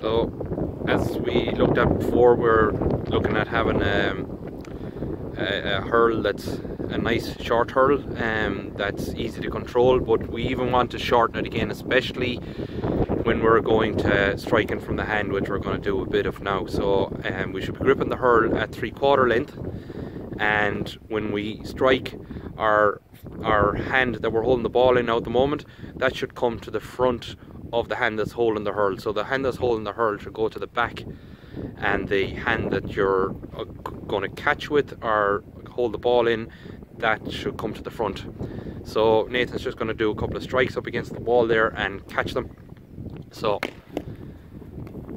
So as we looked at before, we're looking at having um, a, a, hurl that's a nice short hurl um, that's easy to control, but we even want to shorten it again, especially when we're going to strike striking from the hand, which we're going to do a bit of now. So um, we should be gripping the hurl at three quarter length, and when we strike our our hand that we're holding the ball in now at the moment, that should come to the front of the hand that's holding the hurl. So the hand that's holding the hurl should go to the back and the hand that you're uh, going to catch with or hold the ball in, that should come to the front. So Nathan's just going to do a couple of strikes up against the wall there and catch them. So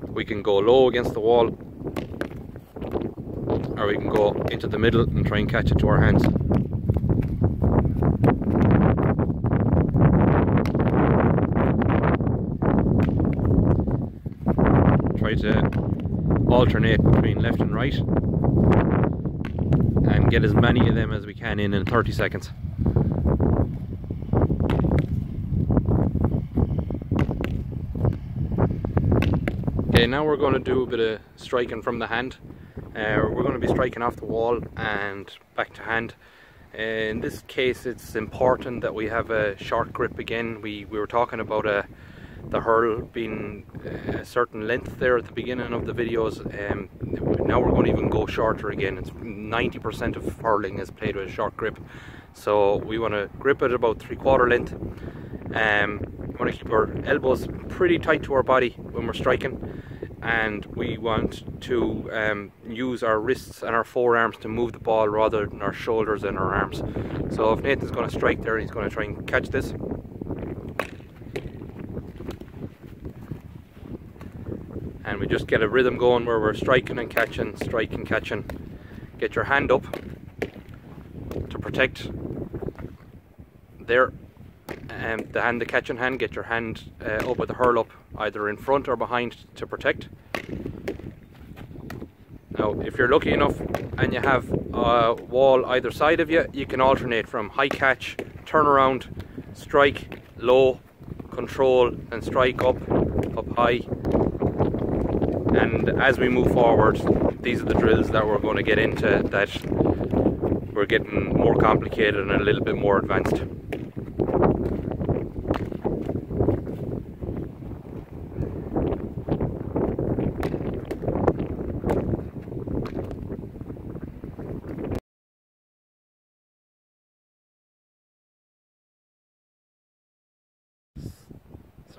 we can go low against the wall or we can go into the middle and try and catch it to our hands. Try to alternate between left and right and get as many of them as we can in in 30 seconds. Okay, now we're going to do a bit of striking from the hand. Uh, we're going to be striking off the wall and back to hand. in this case it's important that we have a short grip again. We, we were talking about a the hurl being uh, a certain length there at the beginning of the videos um, now we're going to even go shorter again. It's 90% of hurling is played with a short grip. So we want to grip it about three quarter length. Um, we want to keep our elbows pretty tight to our body when we're striking. And we want to um, use our wrists and our forearms to move the ball rather than our shoulders and our arms. So if Nathan's going to strike there he's going to try and catch this and we just get a rhythm going where we're striking and catching, striking, catching. Get your hand up to protect there. And um, the hand, the catching hand, get your hand uh, up with the hurl up, either in front or behind to protect. Now, if you're lucky enough and you have a wall either side of you, you can alternate from high catch, turn around, strike, low, control, and strike up, up high, and as we move forward these are the drills that we're going to get into that we're getting more complicated and a little bit more advanced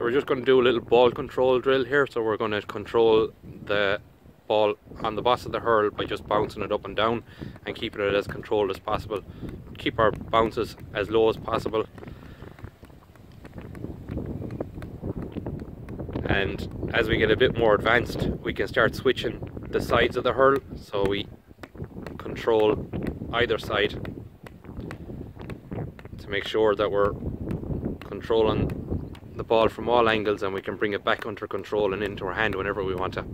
We're just going to do a little ball control drill here. So we're going to control the ball on the boss of the hurl by just bouncing it up and down and keeping it as controlled as possible. Keep our bounces as low as possible. And as we get a bit more advanced, we can start switching the sides of the hurl. So we control either side to make sure that we're controlling the ball from all angles and we can bring it back under control and into our hand whenever we want to.